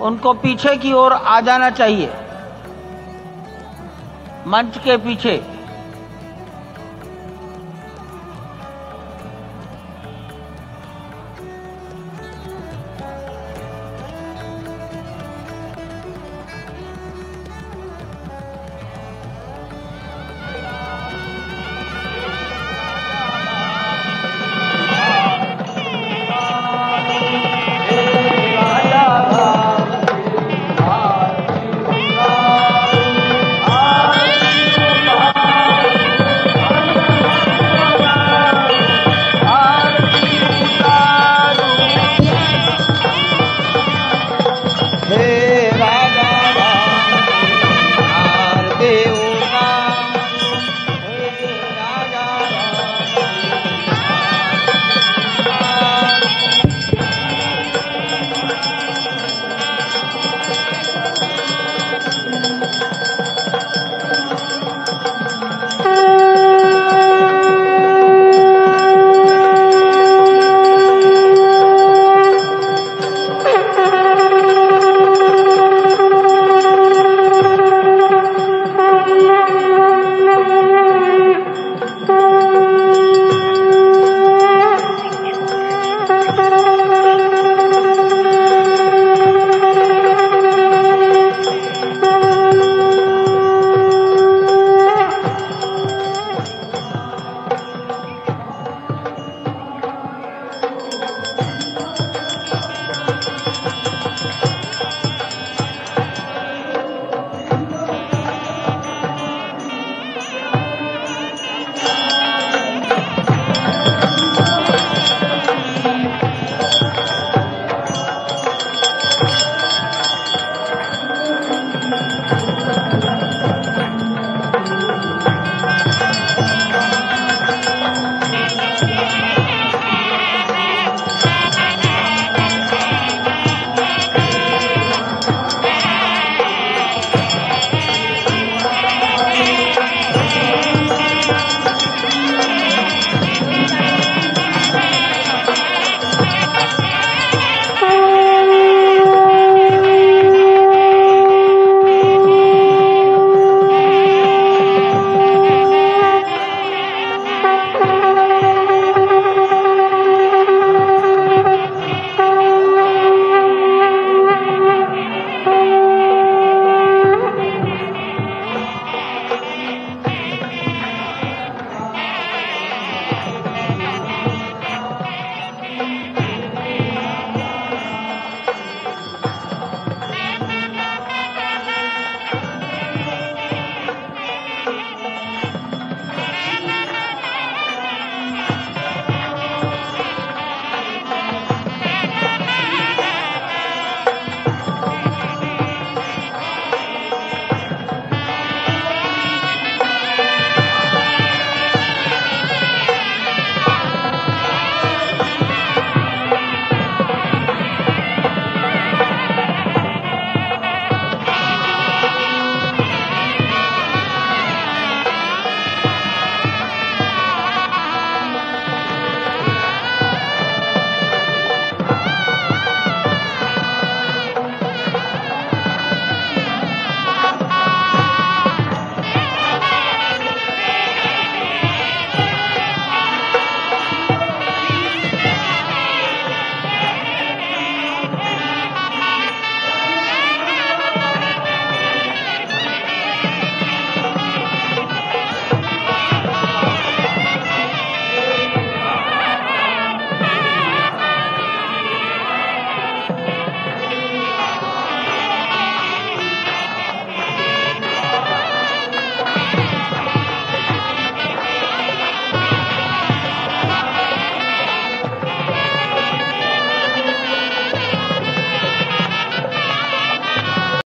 उनको पीछे की ओर आ जाना चाहिए। मंच के पीछे।